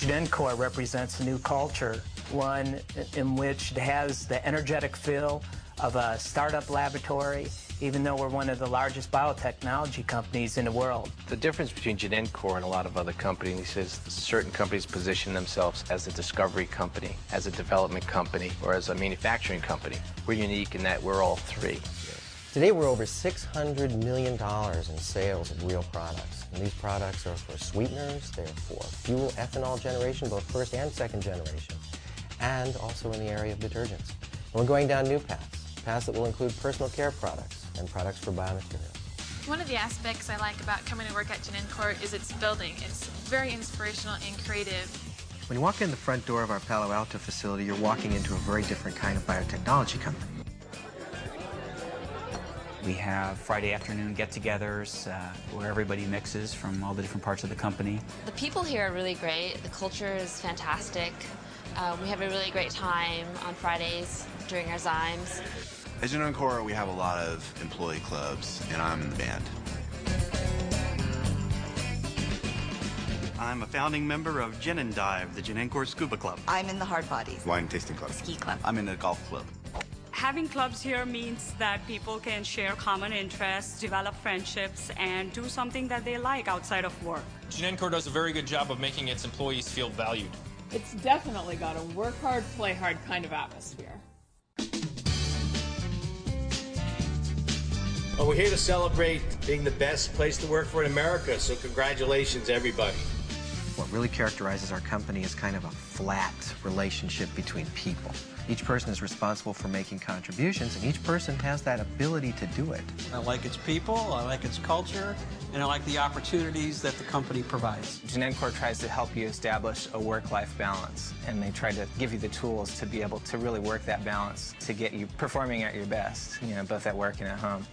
Genencor represents a new culture, one in which it has the energetic feel of a startup laboratory, even though we're one of the largest biotechnology companies in the world. The difference between Genencor and a lot of other companies is certain companies position themselves as a discovery company, as a development company, or as a manufacturing company. We're unique in that we're all three. Today we're over $600 million in sales of real products. And these products are for sweeteners, they're for fuel ethanol generation, both first and second generation, and also in the area of detergents. And we're going down new paths, paths that will include personal care products and products for biomaterials. One of the aspects I like about coming to work at Genencor is its building. It's very inspirational and creative. When you walk in the front door of our Palo Alto facility, you're walking into a very different kind of biotechnology company. We have Friday afternoon get-togethers uh, where everybody mixes from all the different parts of the company. The people here are really great. The culture is fantastic. Uh, we have a really great time on Fridays during our Zymes. At Genencor, we have a lot of employee clubs, and I'm in the band. I'm a founding member of Gen and Dive, the Genencor Scuba Club. I'm in the Hard Bodies. Wine Tasting Club. Ski Club. I'm in the Golf Club. Having clubs here means that people can share common interests, develop friendships, and do something that they like outside of work. Genencor does a very good job of making its employees feel valued. It's definitely got a work hard, play hard kind of atmosphere. Well, we're here to celebrate being the best place to work for in America, so congratulations, everybody. What really characterizes our company is kind of a flat relationship between people. Each person is responsible for making contributions, and each person has that ability to do it. I like its people, I like its culture, and I like the opportunities that the company provides. Genencor tries to help you establish a work-life balance, and they try to give you the tools to be able to really work that balance to get you performing at your best, you know, both at work and at home.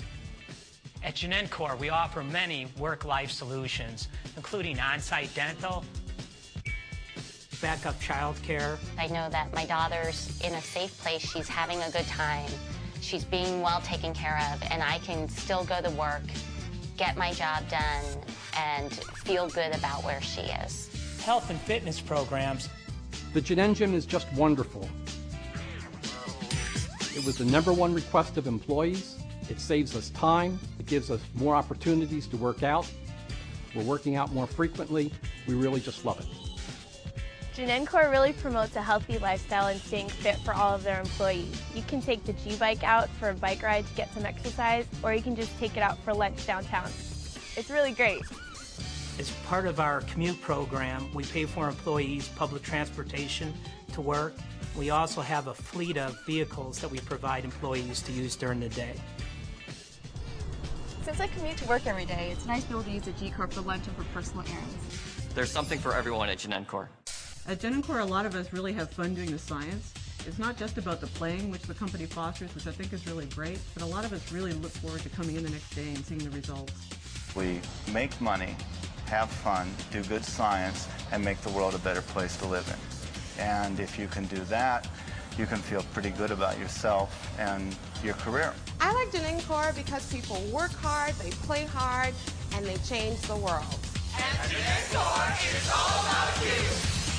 At Genencor, we offer many work-life solutions, including on-site dental, backup childcare. I know that my daughter's in a safe place. She's having a good time. She's being well taken care of, and I can still go to work, get my job done, and feel good about where she is. Health and fitness programs. The Gen Engine is just wonderful. It was the number one request of employees. It saves us time. It gives us more opportunities to work out. We're working out more frequently. We really just love it. Genencor really promotes a healthy lifestyle and staying fit for all of their employees. You can take the G-Bike out for a bike ride to get some exercise, or you can just take it out for lunch downtown. It's really great. As part of our commute program, we pay for employees public transportation to work. We also have a fleet of vehicles that we provide employees to use during the day. Since I commute to work every day, it's nice to be able to use a G-Car for lunch and for personal errands. There's something for everyone at Genencor. At Genencor, a lot of us really have fun doing the science. It's not just about the playing, which the company fosters, which I think is really great, but a lot of us really look forward to coming in the next day and seeing the results. We make money, have fun, do good science, and make the world a better place to live in. And if you can do that, you can feel pretty good about yourself and your career. I like Genencor because people work hard, they play hard, and they change the world. And Genencor is all about you.